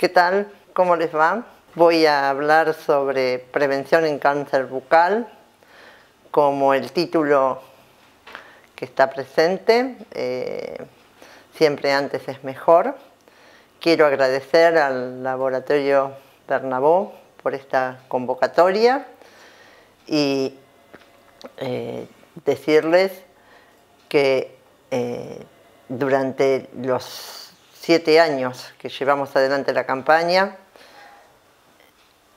¿Qué tal? ¿Cómo les va? Voy a hablar sobre prevención en cáncer bucal, como el título que está presente, eh, siempre antes es mejor. Quiero agradecer al laboratorio Bernabó por esta convocatoria y eh, decirles que eh, durante los siete años que llevamos adelante la campaña,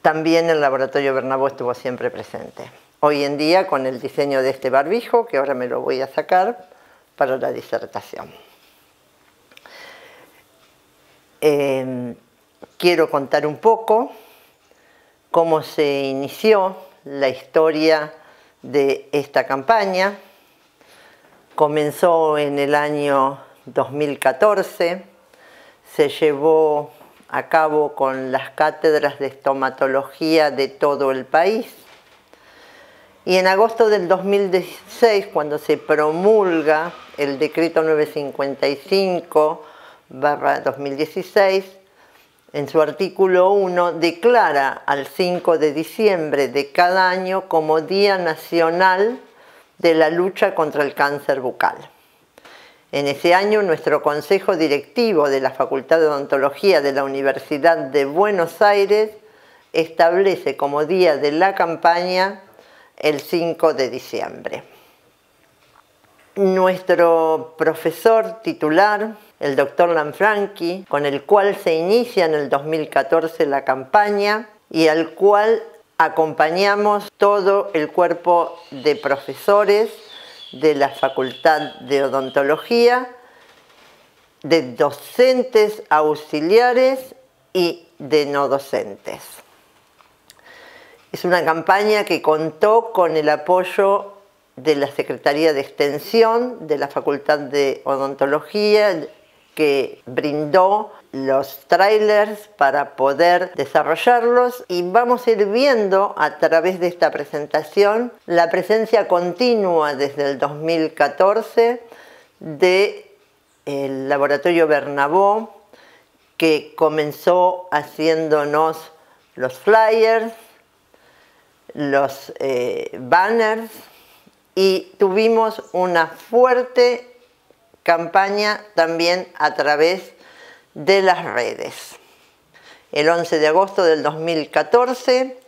también el laboratorio Bernabó estuvo siempre presente. Hoy en día con el diseño de este barbijo, que ahora me lo voy a sacar para la disertación. Em, quiero contar un poco cómo se inició la historia de esta campaña. Comenzó en el año 2014 se llevó a cabo con las cátedras de estomatología de todo el país. Y en agosto del 2016, cuando se promulga el decreto 955-2016, en su artículo 1 declara al 5 de diciembre de cada año como Día Nacional de la Lucha contra el Cáncer Bucal. En ese año, nuestro Consejo Directivo de la Facultad de Odontología de la Universidad de Buenos Aires establece como día de la campaña el 5 de diciembre. Nuestro profesor titular, el doctor Lanfranchi, con el cual se inicia en el 2014 la campaña y al cual acompañamos todo el cuerpo de profesores de la Facultad de Odontología, de docentes auxiliares y de no docentes. Es una campaña que contó con el apoyo de la Secretaría de Extensión de la Facultad de Odontología, que brindó los trailers para poder desarrollarlos y vamos a ir viendo a través de esta presentación la presencia continua desde el 2014 del laboratorio Bernabó que comenzó haciéndonos los flyers, los eh, banners y tuvimos una fuerte campaña también a través de las redes. El 11 de agosto del 2014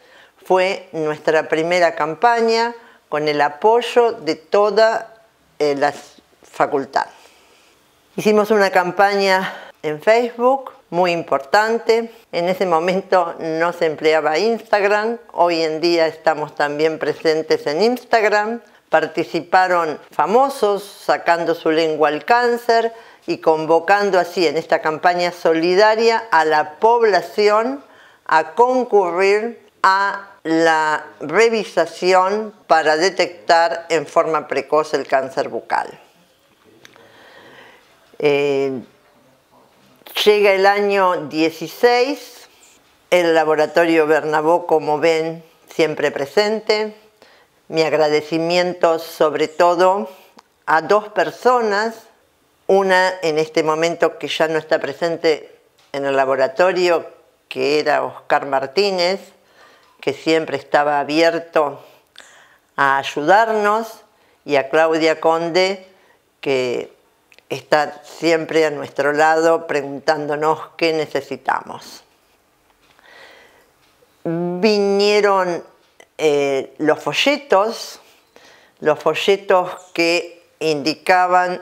fue nuestra primera campaña con el apoyo de toda eh, la facultad. Hicimos una campaña en Facebook muy importante. En ese momento no se empleaba Instagram, hoy en día estamos también presentes en Instagram participaron famosos sacando su lengua al cáncer y convocando así en esta campaña solidaria a la población a concurrir a la revisación para detectar en forma precoz el cáncer bucal. Eh, llega el año 16, el laboratorio Bernabó, como ven, siempre presente, mi agradecimiento sobre todo a dos personas, una en este momento que ya no está presente en el laboratorio, que era Oscar Martínez, que siempre estaba abierto a ayudarnos, y a Claudia Conde, que está siempre a nuestro lado preguntándonos qué necesitamos. Vinieron eh, los folletos, los folletos que indicaban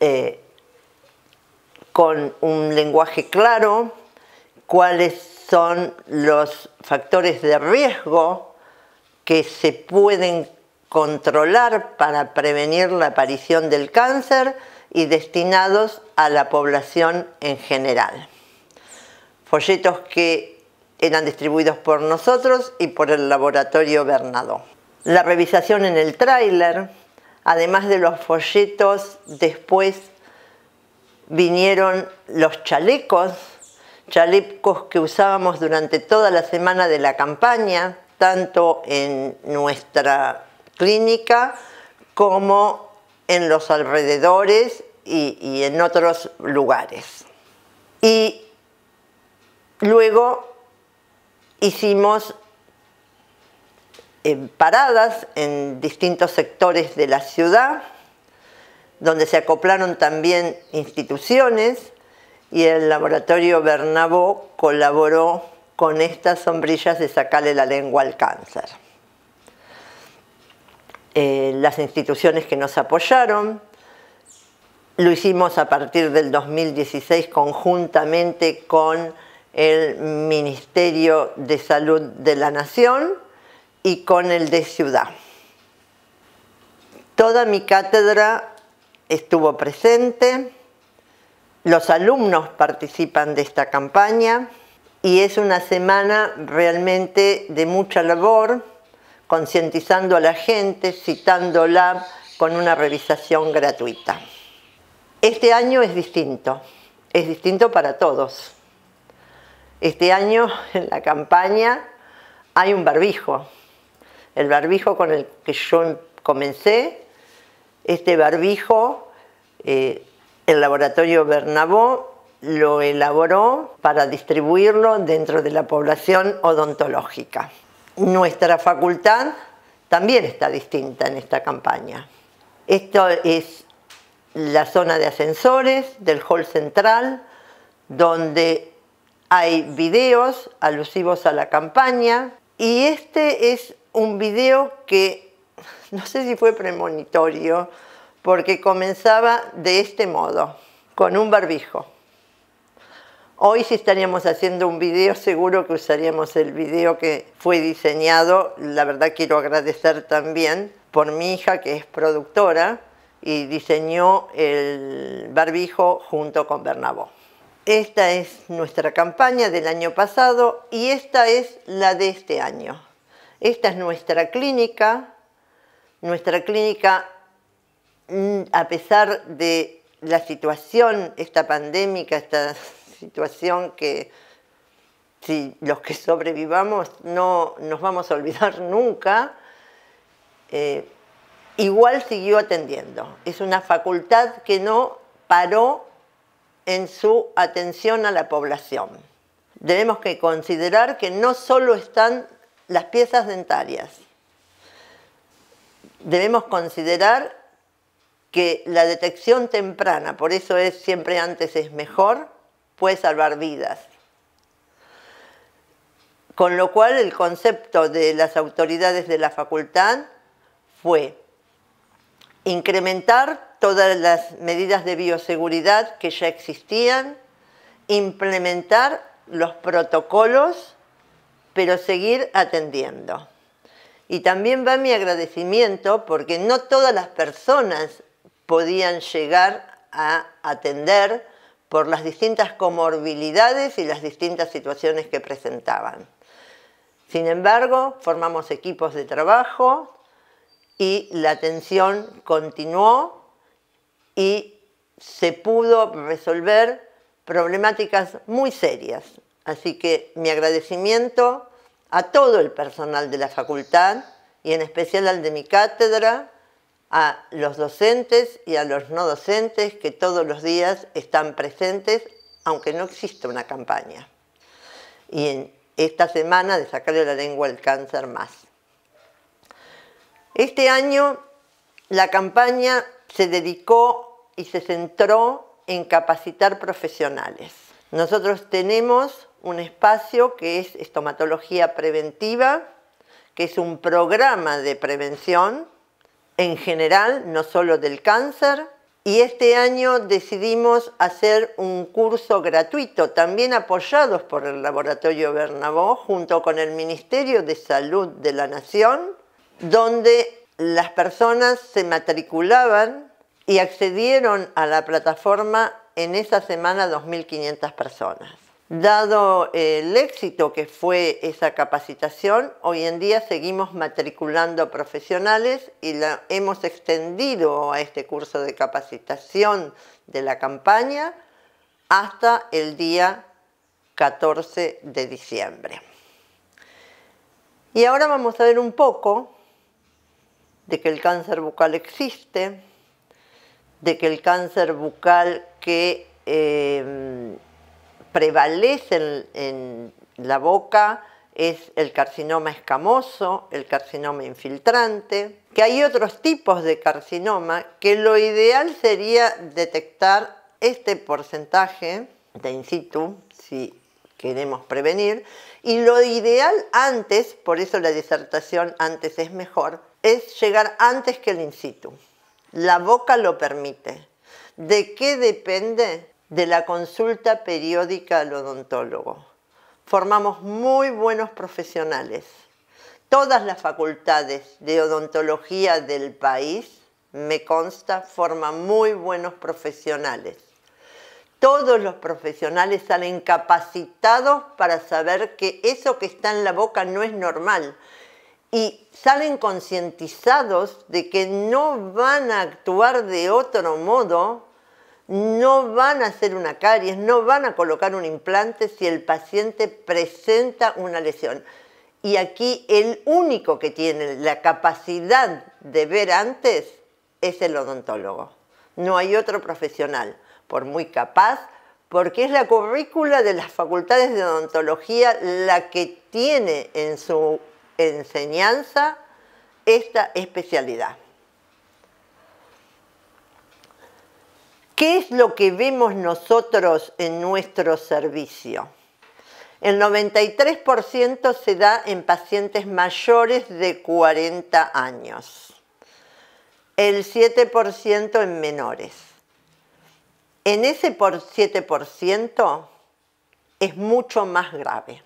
eh, con un lenguaje claro cuáles son los factores de riesgo que se pueden controlar para prevenir la aparición del cáncer y destinados a la población en general. Folletos que eran distribuidos por nosotros y por el laboratorio Bernadó. La revisación en el tráiler, además de los folletos, después vinieron los chalecos, chalecos que usábamos durante toda la semana de la campaña, tanto en nuestra clínica como en los alrededores y, y en otros lugares. Y Luego hicimos eh, paradas en distintos sectores de la ciudad, donde se acoplaron también instituciones y el laboratorio Bernabó colaboró con estas sombrillas de sacarle la lengua al cáncer. Eh, las instituciones que nos apoyaron, lo hicimos a partir del 2016 conjuntamente con el Ministerio de Salud de la Nación y con el de Ciudad. Toda mi cátedra estuvo presente, los alumnos participan de esta campaña y es una semana realmente de mucha labor, concientizando a la gente, citándola con una revisación gratuita. Este año es distinto, es distinto para todos. Este año en la campaña hay un barbijo, el barbijo con el que yo comencé, este barbijo eh, el laboratorio Bernabó lo elaboró para distribuirlo dentro de la población odontológica. Nuestra facultad también está distinta en esta campaña. Esto es la zona de ascensores del hall central, donde hay videos alusivos a la campaña y este es un video que no sé si fue premonitorio, porque comenzaba de este modo, con un barbijo. Hoy si estaríamos haciendo un video, seguro que usaríamos el video que fue diseñado. La verdad quiero agradecer también por mi hija que es productora y diseñó el barbijo junto con Bernabó. Esta es nuestra campaña del año pasado y esta es la de este año. Esta es nuestra clínica. Nuestra clínica Mm, a pesar de la situación, esta pandémica, esta situación que si los que sobrevivamos no nos vamos a olvidar nunca, eh, igual siguió atendiendo. Es una facultad que no paró en su atención a la población. Debemos considerar que no solo están las piezas dentarias, debemos considerar que la detección temprana, por eso es siempre antes es mejor, puede salvar vidas. Con lo cual el concepto de las autoridades de la facultad fue incrementar todas las medidas de bioseguridad que ya existían, implementar los protocolos, pero seguir atendiendo. Y también va mi agradecimiento porque no todas las personas podían llegar a atender por las distintas comorbilidades y las distintas situaciones que presentaban. Sin embargo, formamos equipos de trabajo y la atención continuó y se pudo resolver problemáticas muy serias. Así que mi agradecimiento a todo el personal de la facultad y en especial al de mi cátedra, a los docentes y a los no docentes que todos los días están presentes, aunque no exista una campaña. Y en esta semana de sacarle la lengua al cáncer más. Este año la campaña se dedicó y se centró en capacitar profesionales. Nosotros tenemos un espacio que es estomatología preventiva, que es un programa de prevención en general, no solo del cáncer. Y este año decidimos hacer un curso gratuito, también apoyados por el Laboratorio Bernabó, junto con el Ministerio de Salud de la Nación, donde las personas se matriculaban y accedieron a la plataforma en esa semana 2.500 personas. Dado el éxito que fue esa capacitación, hoy en día seguimos matriculando profesionales y la hemos extendido a este curso de capacitación de la campaña hasta el día 14 de diciembre. Y ahora vamos a ver un poco de que el cáncer bucal existe, de que el cáncer bucal que eh, prevalece en, la boca es el carcinoma escamoso, el carcinoma infiltrante, que hay otros tipos de carcinoma que lo ideal sería detectar este porcentaje de in situ, si queremos prevenir, y lo ideal antes, por eso la disertación antes es mejor, es llegar antes que el in situ. La boca lo permite. ¿De qué depende? De la consulta periódica al odontólogo. Formamos muy buenos profesionales. Todas las facultades de odontología del país, me consta, forman muy buenos profesionales. Todos los profesionales salen capacitados para saber que eso que está en la boca no es normal y salen concientizados de que no van a actuar de otro modo, no van a hacer una caries, no van a colocar un implante si el paciente presenta una lesión. Y aquí el único que tiene la capacidad de ver antes es el odontólogo. No hay otro profesional por muy capaz, porque es la currícula de las facultades de odontología la que tiene en su enseñanza esta especialidad. ¿Qué es lo que vemos nosotros en nuestro servicio? El 93% se da en pacientes mayores de 40 años, el 7% en menores en ese por 7% es mucho más grave.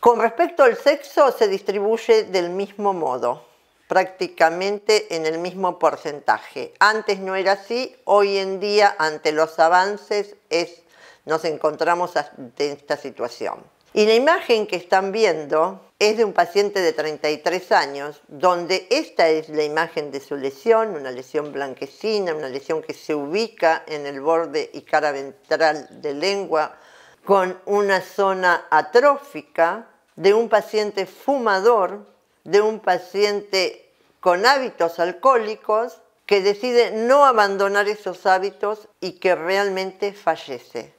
Con respecto al sexo se distribuye del mismo modo, prácticamente en el mismo porcentaje. Antes no era así, hoy en día ante los avances es, nos encontramos en esta situación. Y la imagen que están viendo es de un paciente de 33 años, donde esta es la imagen de su lesión, una lesión blanquecina, una lesión que se ubica en el borde y cara ventral de lengua, con una zona atrófica, de un paciente fumador, de un paciente con hábitos alcohólicos, que decide no abandonar esos hábitos y que realmente fallece.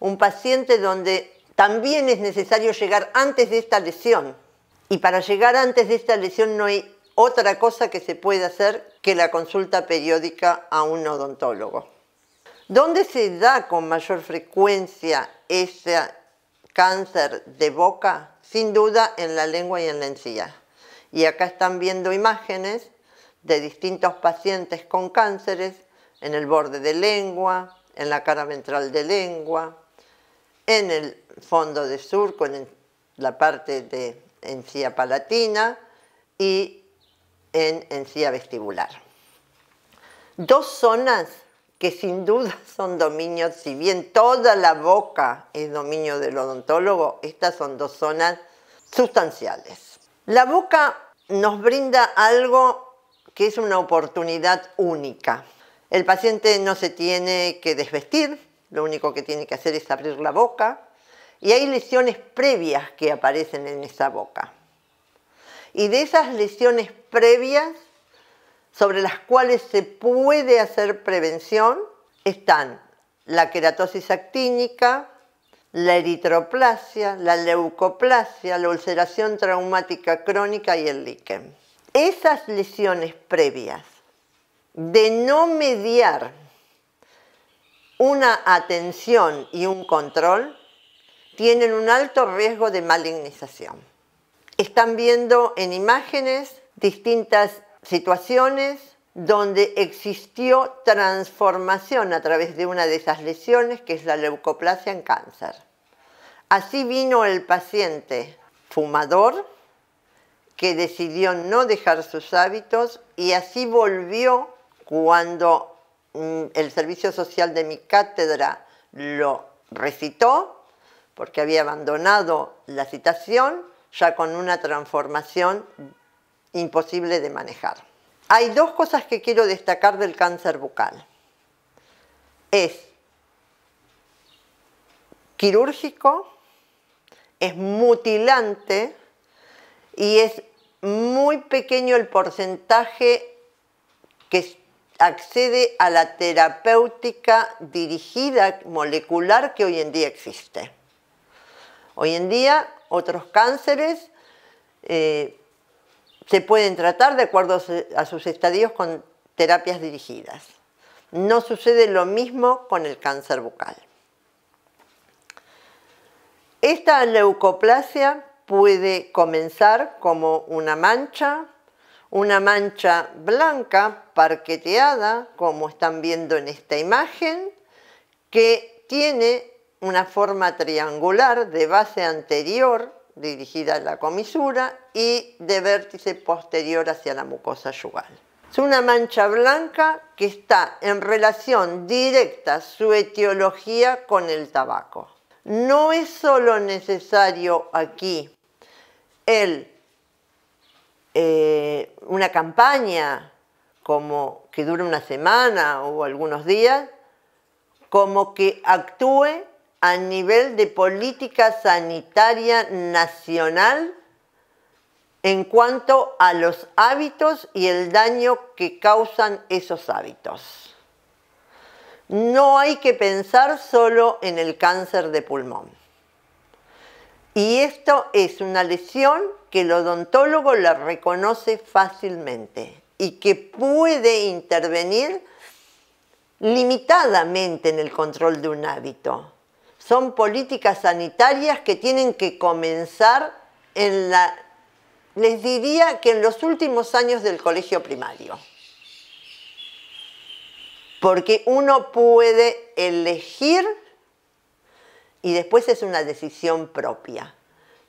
Un paciente donde también es necesario llegar antes de esta lesión. Y para llegar antes de esta lesión no hay otra cosa que se pueda hacer que la consulta periódica a un odontólogo. ¿Dónde se da con mayor frecuencia ese cáncer de boca? Sin duda en la lengua y en la encía. Y acá están viendo imágenes de distintos pacientes con cánceres en el borde de lengua, en la cara ventral de lengua, en el fondo de surco, en la parte de encía palatina y en encía vestibular. Dos zonas que sin duda son dominios, si bien toda la boca es dominio del odontólogo, estas son dos zonas sustanciales. La boca nos brinda algo que es una oportunidad única. El paciente no se tiene que desvestir, lo único que tiene que hacer es abrir la boca y hay lesiones previas que aparecen en esa boca. Y de esas lesiones previas sobre las cuales se puede hacer prevención están la queratosis actínica, la eritroplasia, la leucoplasia, la ulceración traumática crónica y el líquen. Esas lesiones previas de no mediar una atención y un control tienen un alto riesgo de malignización. Están viendo en imágenes distintas situaciones donde existió transformación a través de una de esas lesiones, que es la leucoplasia en cáncer. Así vino el paciente fumador que decidió no dejar sus hábitos y así volvió cuando Mm, el servicio social de mi cátedra lo recitó porque había abandonado la citación ya con una transformación imposible de manejar. Hay dos cosas que quiero destacar del cáncer bucal. Es quirúrgico, es mutilante y es muy pequeño el porcentaje que accede a la terapéutica dirigida molecular que hoy en día existe. Hoy en día otros cánceres eh, se pueden tratar de acuerdo a sus estadios con terapias dirigidas. No sucede lo mismo con el cáncer bucal. Esta leucoplasia puede comenzar como una mancha, una mancha blanca parqueteada, como están viendo en esta imagen, que tiene una forma triangular de base anterior dirigida a la comisura y de vértice posterior hacia la mucosa yugal. Es una mancha blanca que está en relación directa su etiología con el tabaco. No es solo necesario aquí el eh, una campaña como que dure una semana o algunos días, como que actúe a nivel de política sanitaria nacional en cuanto a los hábitos y el daño que causan esos hábitos. No hay que pensar solo en el cáncer de pulmón. Y esto es una lesión que el odontólogo la reconoce fácilmente y que puede intervenir limitadamente en el control de un hábito. Son políticas sanitarias que tienen que comenzar en la, les diría que en los últimos años del colegio primario. Porque uno puede elegir y después es una decisión propia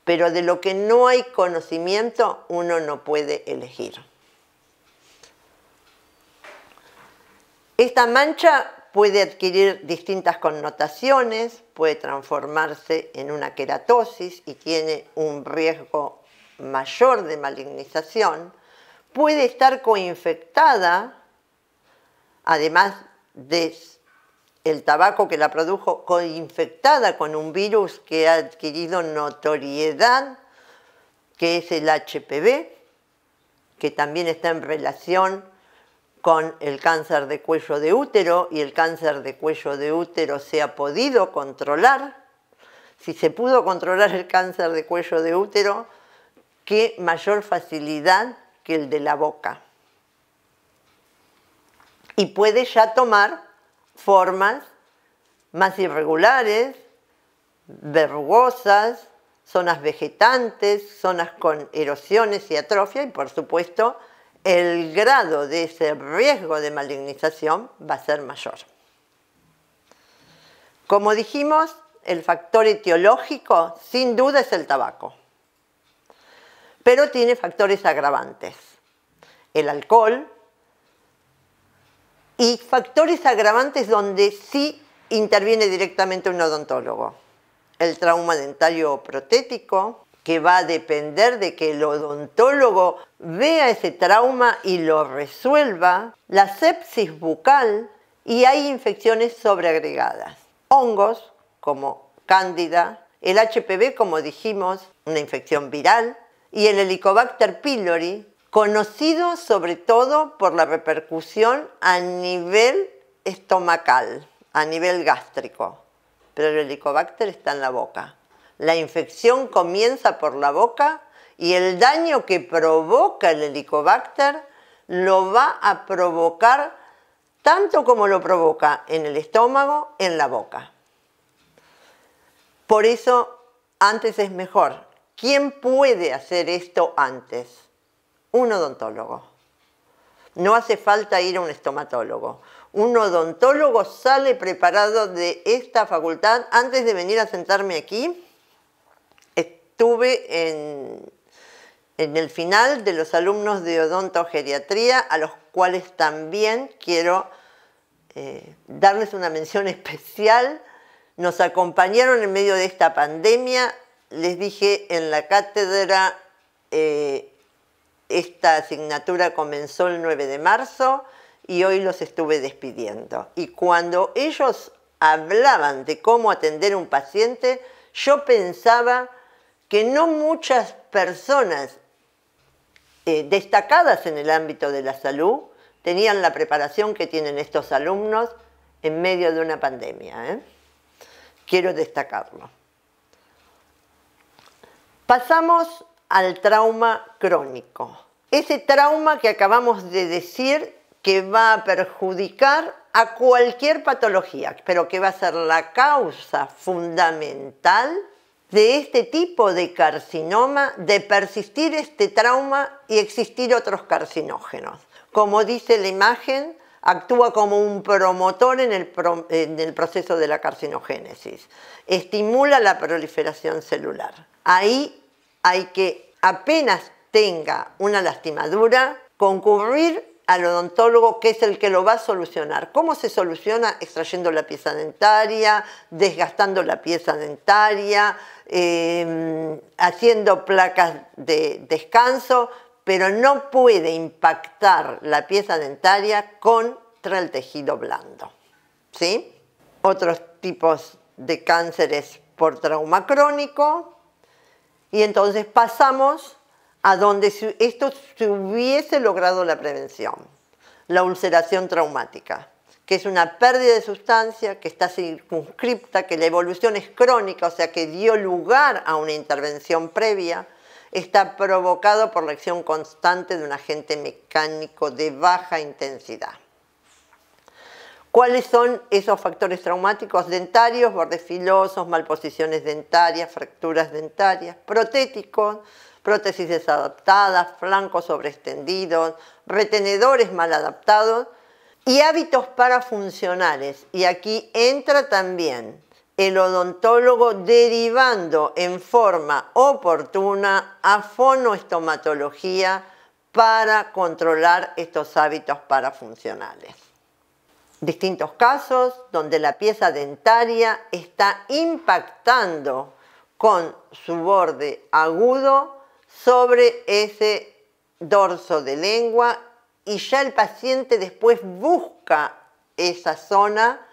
pero de lo que no hay conocimiento uno no puede elegir. Esta mancha puede adquirir distintas connotaciones, puede transformarse en una queratosis y tiene un riesgo mayor de malignización, puede estar coinfectada, además de el tabaco que la produjo coinfectada con un virus que ha adquirido notoriedad, que es el HPV, que también está en relación con el cáncer de cuello de útero y el cáncer de cuello de útero se ha podido controlar. Si se pudo controlar el cáncer de cuello de útero, qué mayor facilidad que el de la boca. Y puede ya tomar formas más irregulares, verrugosas, zonas vegetantes, zonas con erosiones y atrofia y por supuesto el grado de ese riesgo de malignización va a ser mayor. Como dijimos, el factor etiológico sin duda es el tabaco, pero tiene factores agravantes. El alcohol, y factores agravantes donde sí interviene directamente un odontólogo. El trauma dentario protético, que va a depender de que el odontólogo vea ese trauma y lo resuelva, la sepsis bucal y hay infecciones sobreagregadas, hongos como cándida, el HPV como dijimos, una infección viral, y el Helicobacter pylori, conocido sobre todo por la repercusión a nivel estomacal, a nivel gástrico, pero el helicobacter está en la boca. La infección comienza por la boca y el daño que provoca el helicobacter lo va a provocar tanto como lo provoca en el estómago, en la boca. Por eso, antes es mejor. ¿Quién puede hacer esto antes? un odontólogo. No hace falta ir a un estomatólogo. Un odontólogo sale preparado de esta facultad. Antes de venir a sentarme aquí, estuve en, el final de los alumnos de odontogeriatría, a los cuales también quiero eh, darles una mención especial. Nos acompañaron en medio de esta pandemia. Les dije en la cátedra eh, esta asignatura comenzó el 9 de marzo y hoy los estuve despidiendo. Y cuando ellos hablaban de cómo atender un paciente, yo pensaba que no muchas personas eh, destacadas en el ámbito de la salud tenían la preparación que tienen estos alumnos en medio de una pandemia. ¿eh? Quiero destacarlo. Pasamos al trauma crónico. Ese trauma que acabamos de decir que va a perjudicar a cualquier patología, pero que va a ser la causa fundamental de este tipo de carcinoma, de persistir este trauma y existir otros carcinógenos. Como dice la imagen, actúa como un promotor en el, en el proceso de la carcinogénesis, estimula la proliferación celular. Ahí hay que, apenas tenga una lastimadura, concurrir al odontólogo que es el que lo va a solucionar. ¿Cómo se soluciona? Extrayendo la pieza dentaria, desgastando la pieza dentaria, em, haciendo placas de descanso, pero no puede impactar la pieza dentaria contra el tejido blando. ¿Sí? Otros tipos de cánceres por trauma crónico. Y entonces pasamos a donde esto se hubiese logrado la prevención. La ulceración traumática, que es una pérdida de sustancia que está circunscripta, que la evolución es crónica, o sea que dio lugar a una intervención previa, está provocado por la acción constante de un agente mecánico de baja intensidad. ¿Cuáles son esos factores traumáticos dentarios? Bordes filosos, malposiciones dentarias, fracturas dentarias, protéticos, prótesis desadaptadas, flancos sobreextendidos, retenedores mal adaptados y hábitos parafuncionales. Y aquí entra también el odontólogo derivando en forma oportuna a fonoestomatología para controlar estos hábitos parafuncionales. Distintos casos donde la pieza dentaria está impactando con su borde agudo sobre ese dorso de lengua y ya el paciente después busca esa zona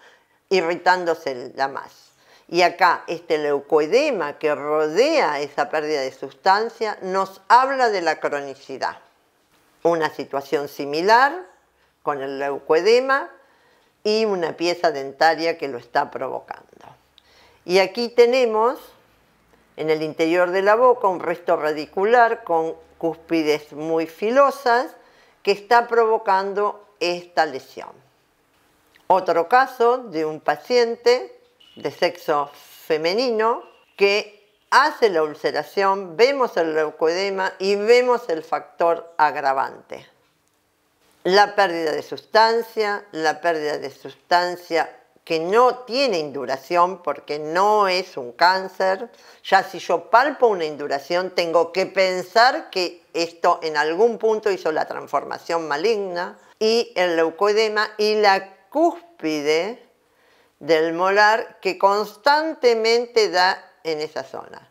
irritándose la más. Y acá este leucoedema que rodea esa pérdida de sustancia nos habla de la cronicidad. Una situación similar con el leucoedema y una pieza dentaria que lo está provocando. Y aquí tenemos en el interior de la boca un resto radicular con cúspides muy filosas que está provocando esta lesión. Otro caso de un paciente de sexo femenino que hace la ulceración, vemos el leucoedema y vemos el factor agravante. La pérdida de sustancia, la pérdida de sustancia que no tiene induración porque no es un cáncer. Ya si yo palpo una induración, tengo que pensar que esto en algún punto hizo la transformación maligna y el leucoedema y la cúspide del molar que constantemente da en esa zona.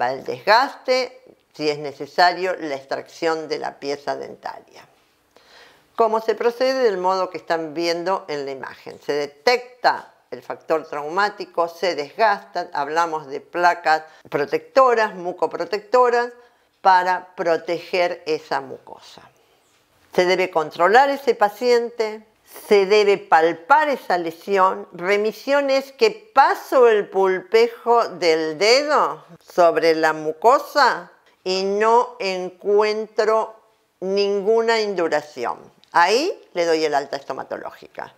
Va el desgaste, si es necesario, la extracción de la pieza dentaria. ¿Cómo se procede? Del modo que están viendo en la imagen. Se detecta el factor traumático, se desgasta, hablamos de placas protectoras, mucoprotectoras, para proteger esa mucosa. Se debe controlar ese paciente, se debe palpar esa lesión. Remisión es que paso el pulpejo del dedo sobre la mucosa y no encuentro ninguna induración. Ahí le doy el alta estomatológica.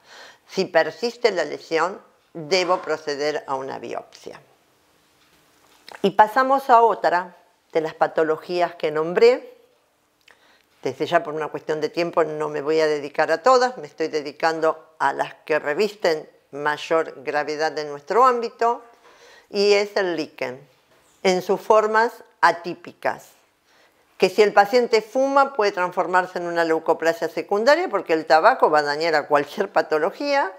Si persiste la lesión, debo proceder a una biopsia. Y pasamos a otra de las patologías que nombré. Desde ya por una cuestión de tiempo no me voy a dedicar a todas, me estoy dedicando a las que revisten mayor gravedad en nuestro ámbito, y es el líquen, en sus formas atípicas que si el paciente fuma puede transformarse en una leucoplasia secundaria porque el tabaco va a dañar a cualquier patología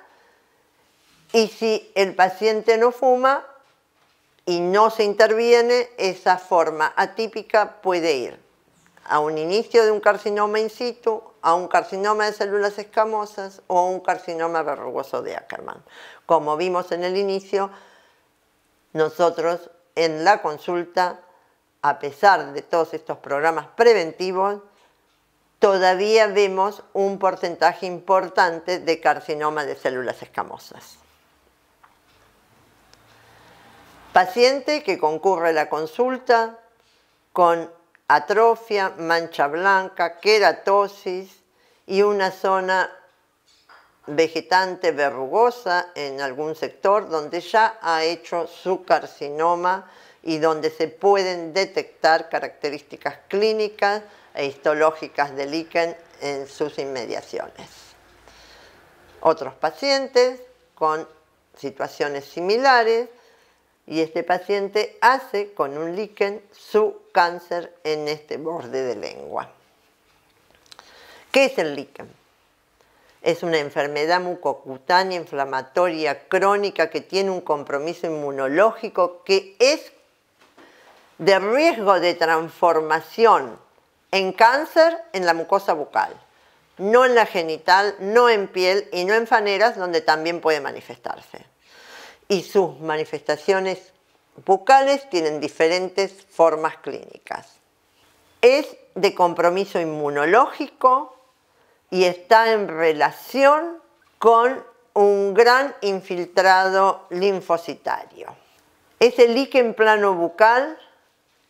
y si el paciente no fuma y no se interviene, esa forma atípica puede ir a un inicio de un carcinoma in situ, a un carcinoma de células escamosas o a un carcinoma verrugoso de Ackermann. Como vimos en el inicio, nosotros en la consulta a pesar de todos estos programas preventivos, todavía vemos un porcentaje importante de carcinoma de células escamosas. Paciente que concurre a la consulta con atrofia, mancha blanca, queratosis y una zona vegetante verrugosa en algún sector donde ya ha hecho su carcinoma y donde se pueden detectar características clínicas e histológicas de líquen en sus inmediaciones. Otros pacientes con situaciones similares y este paciente hace con un líquen su cáncer en este borde de lengua. ¿Qué es el líquen? Es una enfermedad mucocutánea inflamatoria crónica que tiene un compromiso inmunológico que es de riesgo de transformación en cáncer en la mucosa bucal, no en la genital, no en piel y no en faneras donde también puede manifestarse. Y sus manifestaciones bucales tienen diferentes formas clínicas. Es de compromiso inmunológico y está en relación con un gran infiltrado linfocitario. Es el líquen plano bucal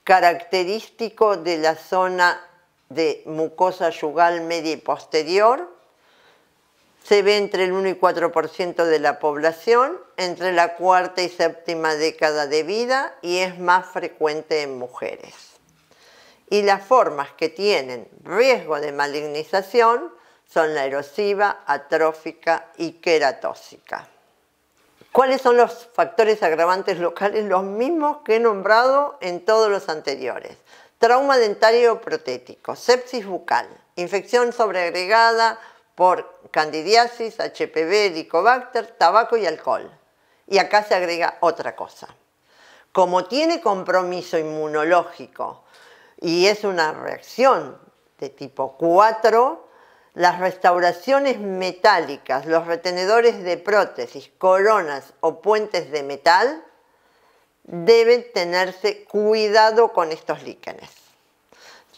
característico de la zona de mucosa yugal media y posterior. Se ve entre el 1 y 4% de la población, entre la cuarta y séptima década de vida y es más frecuente en mujeres. Y las formas que tienen riesgo de malignización son la erosiva, atrófica y queratóxica. ¿Cuáles son los factores agravantes locales? Los mismos que he nombrado en todos los anteriores. Trauma dentario protético, sepsis bucal, infección sobreagregada por candidiasis, HPV, helicobacter, tabaco y alcohol. Y acá se agrega otra cosa. Como tiene compromiso inmunológico y es una reacción de tipo 4, las restauraciones metálicas, los retenedores de prótesis, coronas o puentes de metal, deben tenerse cuidado con estos líquenes.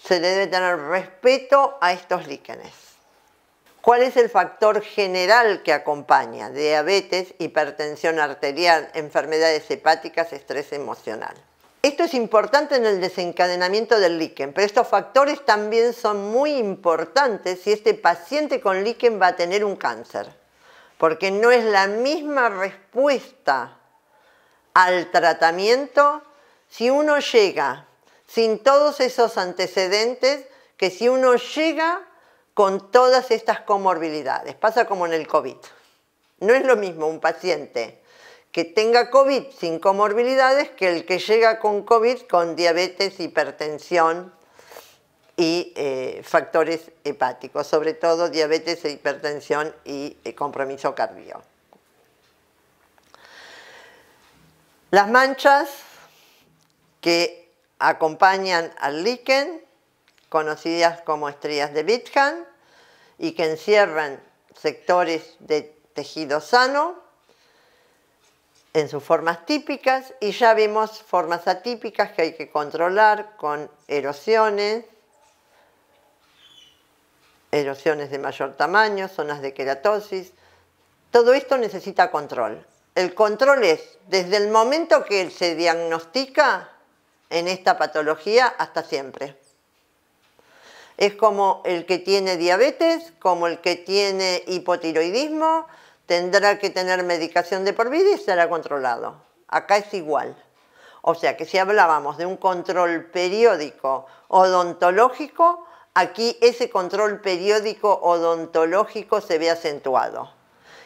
Se debe tener respeto a estos líquenes. ¿Cuál es el factor general que acompaña? Diabetes, hipertensión arterial, enfermedades hepáticas, estrés emocional. Esto es importante en el desencadenamiento del líquen, pero estos factores también son muy importantes si este paciente con líquen va a tener un cáncer, porque no es la misma respuesta al tratamiento si uno llega sin todos esos antecedentes que si uno llega con todas estas comorbilidades. Pasa como en el COVID. No es lo mismo un paciente que tenga COVID sin comorbilidades que el que llega con COVID con diabetes, hipertensión y eh, factores hepáticos, sobre todo diabetes, e hipertensión y eh, compromiso cardíaco. Las manchas que acompañan al líquen, conocidas como estrías de Wittgen, y que encierran sectores de tejido sano, en sus formas típicas y ya vemos formas atípicas que hay que controlar con erosiones, erosiones de mayor tamaño, zonas de queratosis. Todo esto necesita control. El control es desde el momento que se diagnostica en esta patología hasta siempre. Es como el que tiene diabetes, como el que tiene hipotiroidismo, tendrá que tener medicación de por vida y será controlado. Acá es igual. O sea que si hablábamos de un control periódico odontológico, aquí ese control periódico odontológico se ve acentuado.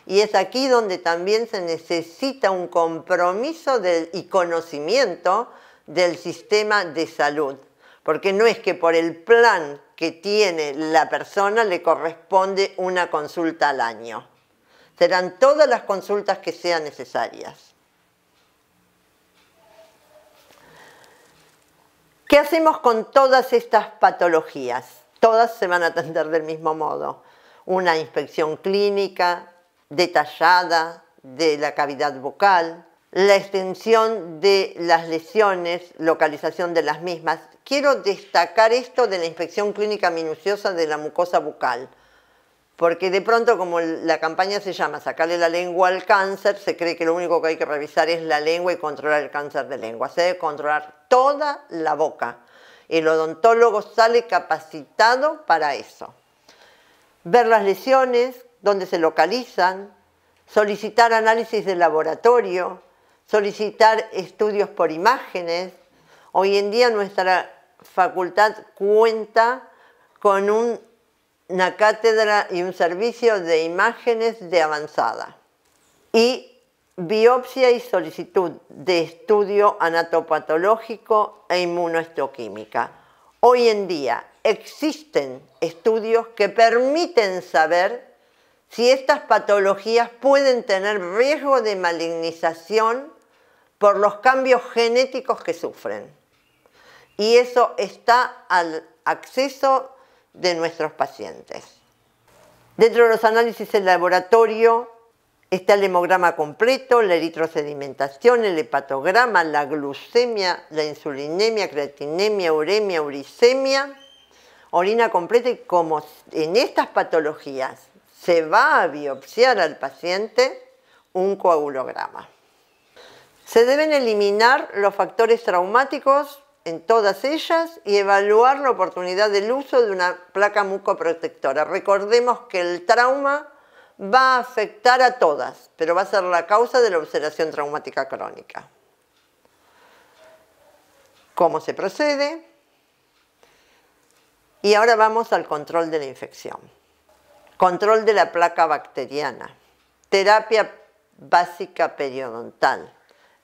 Y es aquí donde también se necesita un compromiso y conocimiento del sistema de salud. Porque no es que por el plan que tiene la persona le corresponde una consulta al año. Serán todas las consultas que sean necesarias. ¿Qué hacemos con todas estas patologías? Todas se van a atender del mismo modo. Una inspección clínica detallada de la cavidad vocal, la extensión de las lesiones, localización de las mismas. Quiero destacar esto de la inspección clínica minuciosa de la mucosa bucal, porque de pronto como la campaña se llama sacarle la lengua al cáncer, se cree que lo único que hay que revisar es la lengua y controlar el cáncer de lengua. Se debe controlar toda la boca. El odontólogo sale capacitado para eso. Ver las lesiones, dónde se localizan, solicitar análisis de laboratorio, solicitar estudios por imágenes. Hoy en día nuestra facultad cuenta con una cátedra y un servicio de imágenes de avanzada. Y biopsia y solicitud de estudio anatopatológico e inmunohistoquímica. Hoy en día existen estudios que permiten saber si estas patologías pueden tener riesgo de malignización por los cambios genéticos que sufren. Y eso está al acceso de nuestros pacientes. Dentro de los análisis en laboratorio está el hemograma completo, la eritrosedimentación, el hepatograma, la glucemia, la insulinemia, creatinemia, uremia, uricemia, orina completa y como en estas patologías se va a biopsiar al paciente un coagulograma. Se deben eliminar los factores traumáticos en todas ellas y evaluar la oportunidad del uso de una placa mucoprotectora. Recordemos que el trauma va a afectar a todas, pero va a ser la causa de la ulceración traumática crónica. ¿Cómo se procede? Y ahora vamos al control de la infección. Control de la placa bacteriana. Terapia básica periodontal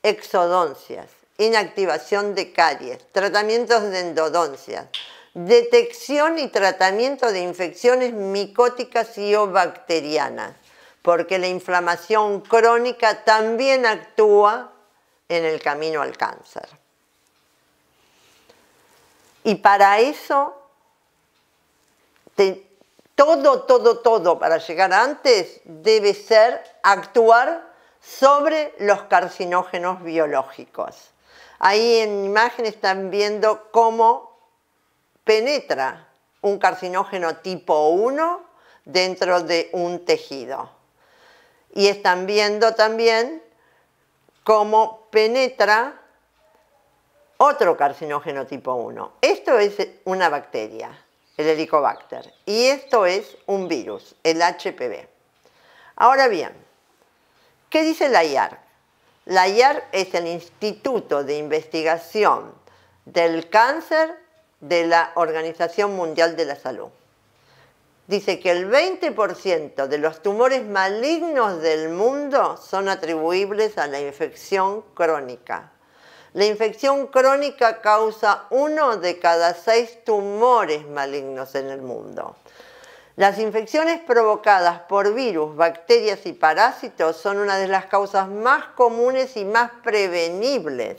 exodoncias, inactivación de caries, tratamientos de endodoncias, detección y tratamiento de infecciones micóticas y o bacterianas, porque la inflamación crónica también actúa en el camino al cáncer. Y para eso, todo, todo, todo para llegar antes debe ser actuar sobre los carcinógenos biológicos. Ahí en imagen están viendo cómo penetra un carcinógeno tipo 1 dentro de un tejido. Y están viendo también cómo penetra otro carcinógeno tipo 1. Esto es una bacteria, el Helicobacter, y esto es un virus, el HPV. Ahora bien, ¿Qué dice la IARC? La IARC es el Instituto de Investigación del Cáncer de la Organización Mundial de la Salud. Dice que el 20% de los tumores malignos del mundo son atribuibles a la infección crónica. La infección crónica causa uno de cada seis tumores malignos en el mundo. Las infecciones provocadas por virus, bacterias y parásitos son una de las causas más comunes y más prevenibles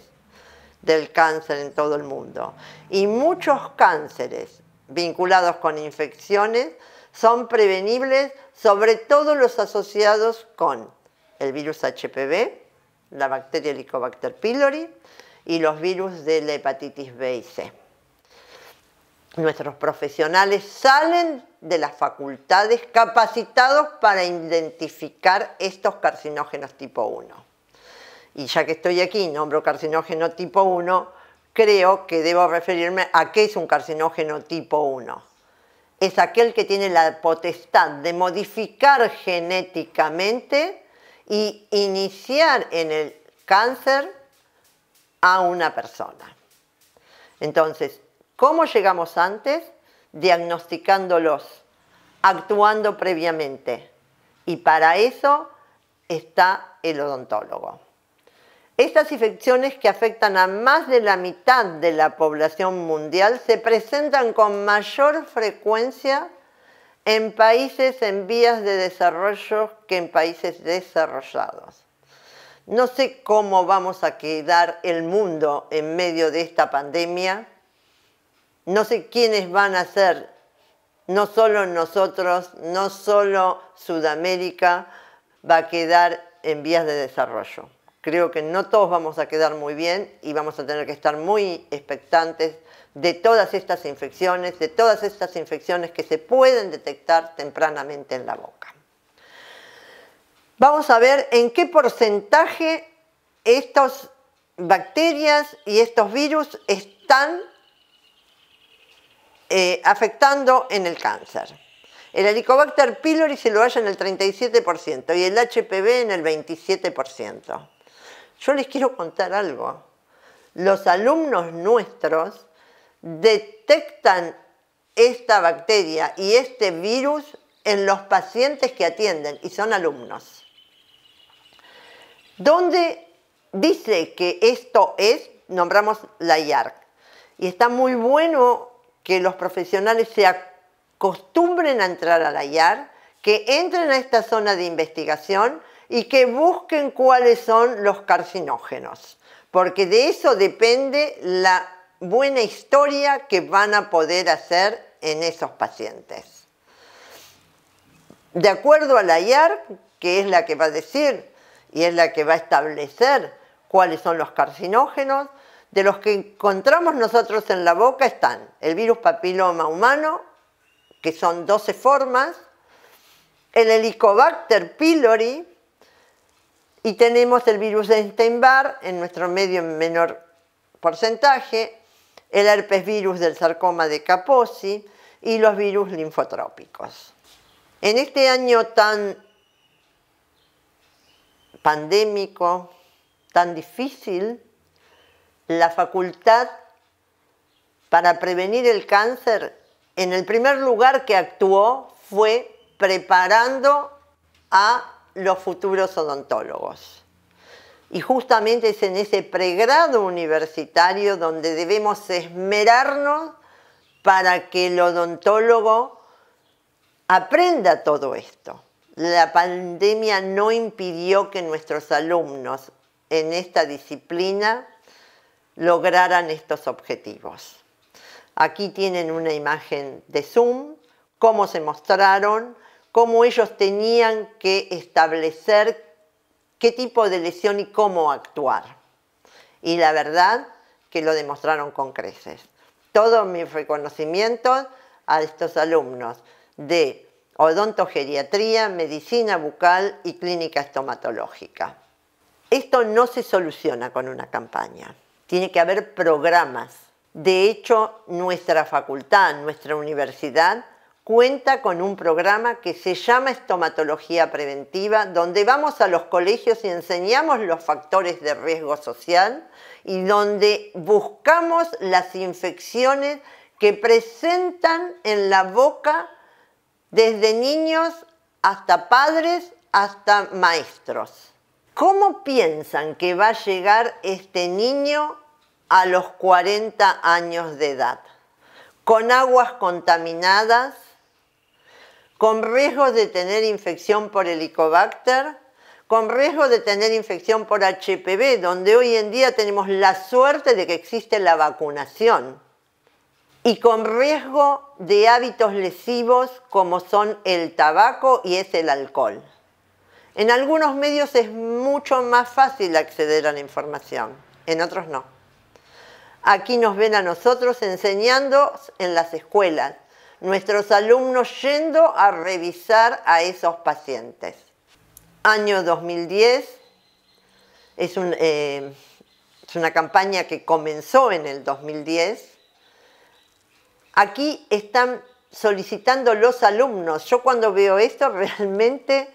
del cáncer en todo el mundo. Y muchos cánceres vinculados con infecciones son prevenibles, sobre todo los asociados con el virus HPV, la bacteria Helicobacter pylori y los virus de la hepatitis B y C nuestros profesionales salen de las facultades capacitados para identificar estos carcinógenos tipo 1. Y ya que estoy aquí, nombro carcinógeno tipo 1, creo que debo referirme a qué es un carcinógeno tipo 1. Es aquel que tiene la potestad de modificar genéticamente y iniciar en el cáncer a una persona. Entonces, ¿Cómo llegamos antes? Diagnosticándolos, actuando previamente. Y para eso está el odontólogo. Estas infecciones que afectan a más de la mitad de la población mundial se presentan con mayor frecuencia en países en vías de desarrollo que en países desarrollados. No sé cómo vamos a quedar el mundo en medio de esta pandemia, no sé quiénes van a ser, no solo nosotros, no solo Sudamérica va a quedar en vías de desarrollo. creo que no todos vamos a quedar muy bien y vamos a tener que estar muy expectantes de todas estas infecciones, de todas estas infecciones que se pueden detectar tempranamente en la boca. Vamos a ver en qué porcentaje estas bacterias y estos virus están eh, afectando en el cáncer. El Helicobacter pylori se lo halla en el 37% y el HPV en el 27%. Yo les quiero contar algo. Los alumnos nuestros detectan esta bacteria y este virus en los pacientes que atienden y son alumnos. ¿Dónde dice que esto es? Nombramos la IARC. Y está muy bueno que los profesionales se acostumbren a entrar a la IARC, que entren a esta zona de investigación y que busquen cuáles son los carcinógenos, porque de eso depende la buena historia que van a poder hacer en esos pacientes. De acuerdo a la IAR, que es la que va a decir y es la que va a establecer cuáles son los carcinógenos, de los que encontramos nosotros en la boca están el virus papiloma humano, que son 12 formas, el Helicobacter pylori, y tenemos el virus de Steinbar en nuestro medio en menor porcentaje, el herpes virus del sarcoma de Kaposi y los virus linfotrópicos. En este año tan pandémico, tan difícil, la facultad para prevenir el cáncer, en el primer lugar que actuó fue preparando a los futuros odontólogos. Y justamente es en ese pregrado universitario donde debemos esmerarnos para que el odontólogo aprenda todo esto. La pandemia no impidió que nuestros alumnos en esta disciplina lograran estos objetivos. Aquí tienen una imagen de Zoom, cómo se mostraron, cómo ellos tenían que establecer qué tipo de lesión y cómo actuar. Y la verdad que lo demostraron con creces. Todo mi reconocimiento a estos alumnos de odontogeriatría, medicina bucal y clínica estomatológica. Esto no se soluciona con una campaña, tiene que haber programas. De hecho, nuestra facultad, nuestra universidad, cuenta con un programa que se llama Estomatología Preventiva, donde vamos a los colegios y enseñamos los factores de riesgo social y donde buscamos las infecciones que presentan en la boca desde niños hasta padres hasta maestros. ¿Cómo piensan que va a llegar este niño a los 40 años de edad? ¿Con aguas contaminadas? con riesgo de tener infección por helicobacter, con riesgo de tener infección por HPV, donde hoy en día tenemos la suerte de que existe la vacunación, y con riesgo de hábitos lesivos como son el tabaco y es el alcohol. En algunos medios es mucho más fácil acceder a la información, en otros no. Aquí nos ven a nosotros enseñando en las escuelas, nuestros alumnos yendo a revisar a esos pacientes. Año 2010 es, eh, es una campaña que comenzó en el 2010. Aquí están solicitando los alumnos. Yo cuando veo esto realmente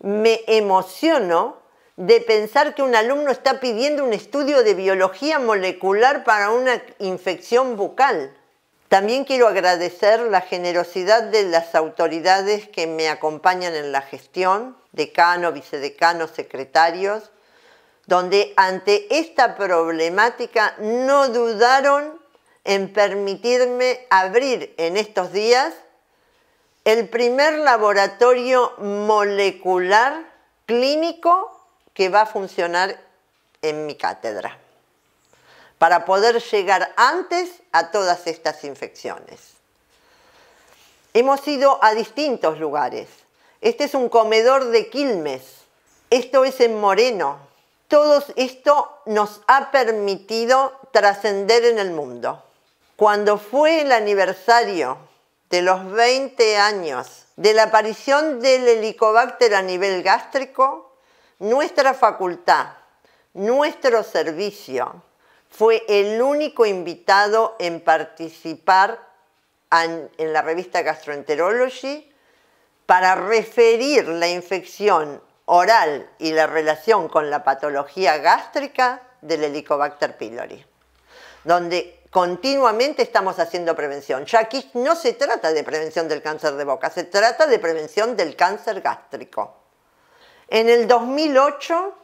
me emociono de pensar que un alumno está pidiendo un estudio de biología molecular para una infección bucal. También quiero agradecer la generosidad de las autoridades que me acompañan en la gestión, decano, vicedecano, secretarios, donde ante esta problemática no dudaron en permitirme abrir en estos días el primer laboratorio molecular clínico que va a funcionar en mi cátedra para poder llegar antes a todas estas infecciones. Hemos ido a distintos lugares. Este es un comedor de Quilmes. Esto es en Moreno. todo esto nos ha permitido trascender en el mundo. Cuando fue el aniversario de los 20 años de la aparición del helicobacter a nivel gástrico, nuestra facultad, nuestro servicio, fue el único invitado en participar en, la revista Gastroenterology para referir la infección oral y la relación con la patología gástrica del Helicobacter pylori, donde continuamente estamos haciendo prevención. Ya aquí no se trata de prevención del cáncer de boca, se trata de prevención del cáncer gástrico. En el 2008,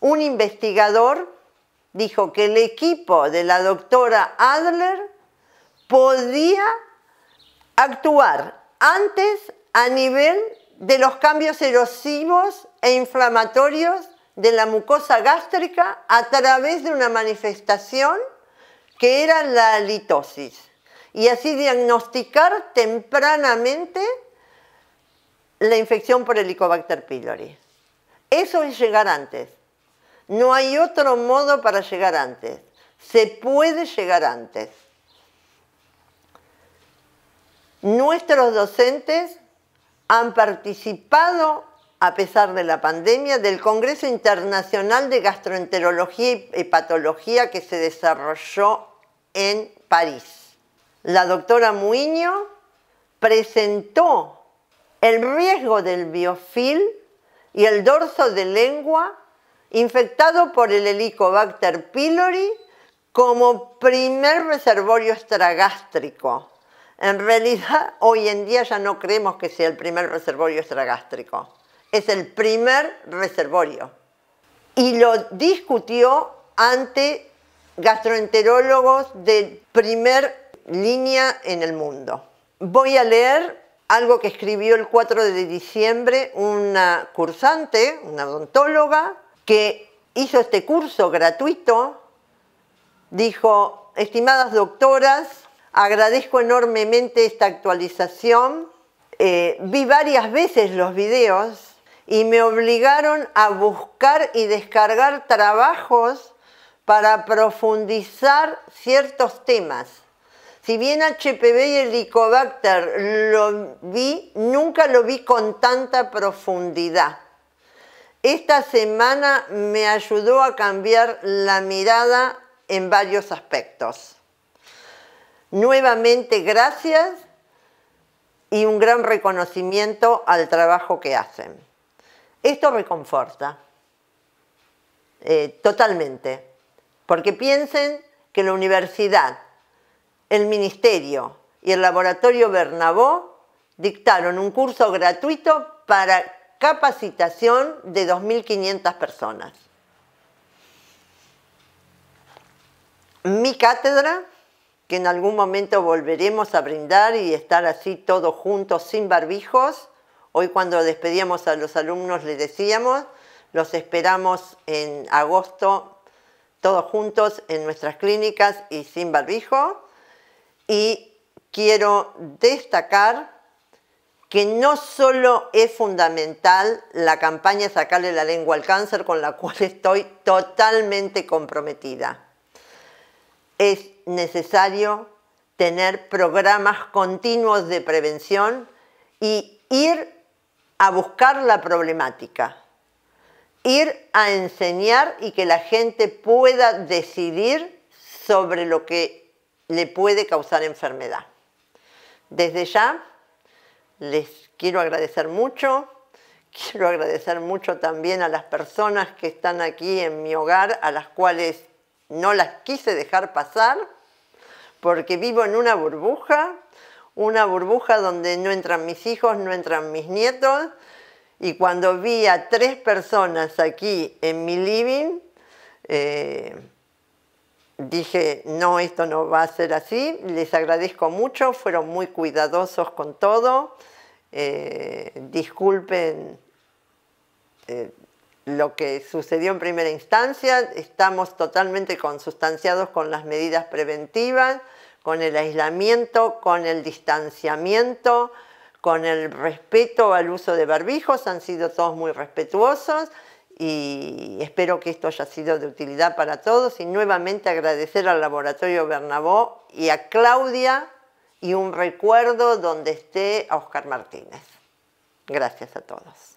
un investigador dijo que el equipo de la doctora Adler podía actuar antes a nivel de los cambios erosivos e inflamatorios de la mucosa gástrica a través de una manifestación que era la litosis y así diagnosticar tempranamente la infección por Helicobacter pylori. Eso es llegar antes. No hay otro modo para llegar antes. Se puede llegar antes. Nuestros docentes han participado, a pesar de la pandemia, del Congreso Internacional de Gastroenterología y Hepatología que se desarrolló en París. La doctora Muiño presentó el riesgo del biofil y el dorso de lengua infectado por el Helicobacter pylori como primer reservorio extragástrico. En realidad, hoy en día ya no creemos que sea el primer reservorio extragástrico. Es el primer reservorio. Y lo discutió ante gastroenterólogos de primer línea en el mundo. Voy a leer algo que escribió el 4 de diciembre una cursante, una odontóloga, que hizo este curso gratuito, dijo, estimadas doctoras, agradezco enormemente esta actualización, eh, vi varias veces los videos y me obligaron a buscar y descargar trabajos para profundizar ciertos temas. Si bien HPV y Helicobacter lo vi, nunca lo vi con tanta profundidad. Esta semana me ayudó a cambiar la mirada en varios aspectos. Nuevamente, gracias y un gran reconocimiento al trabajo que hacen. Esto reconforta eh, totalmente, porque piensen que la universidad, el ministerio y el laboratorio Bernabó dictaron un curso gratuito para capacitación de 2.500 personas. Mi cátedra, que en algún momento volveremos a brindar y estar así todos juntos sin barbijos, hoy cuando despedíamos a los alumnos les decíamos, los esperamos en agosto todos juntos en nuestras clínicas y sin barbijo. Y quiero destacar que no solo es fundamental la campaña Sacarle la lengua al cáncer, con la cual estoy totalmente comprometida. Es necesario tener programas continuos de prevención y ir a buscar la problemática, ir a enseñar y que la gente pueda decidir sobre lo que le puede causar enfermedad. Desde ya, les quiero agradecer mucho. Quiero agradecer mucho también a las personas que están aquí en mi hogar, a las cuales no las quise dejar pasar, porque vivo en una burbuja, una burbuja donde no entran mis hijos, no entran mis nietos, y cuando vi a tres personas aquí en mi living, eh, dije, no, esto no va a ser así, les agradezco mucho, fueron muy cuidadosos con todo, eh, disculpen eh, lo que sucedió en primera instancia, estamos totalmente consustanciados con las medidas preventivas, con el aislamiento, con el distanciamiento, con el respeto al uso de barbijos, han sido todos muy respetuosos y espero que esto haya sido de utilidad para todos y nuevamente agradecer al Laboratorio Bernabó y a Claudia y un recuerdo donde esté a Oscar Martínez. Gracias a todos.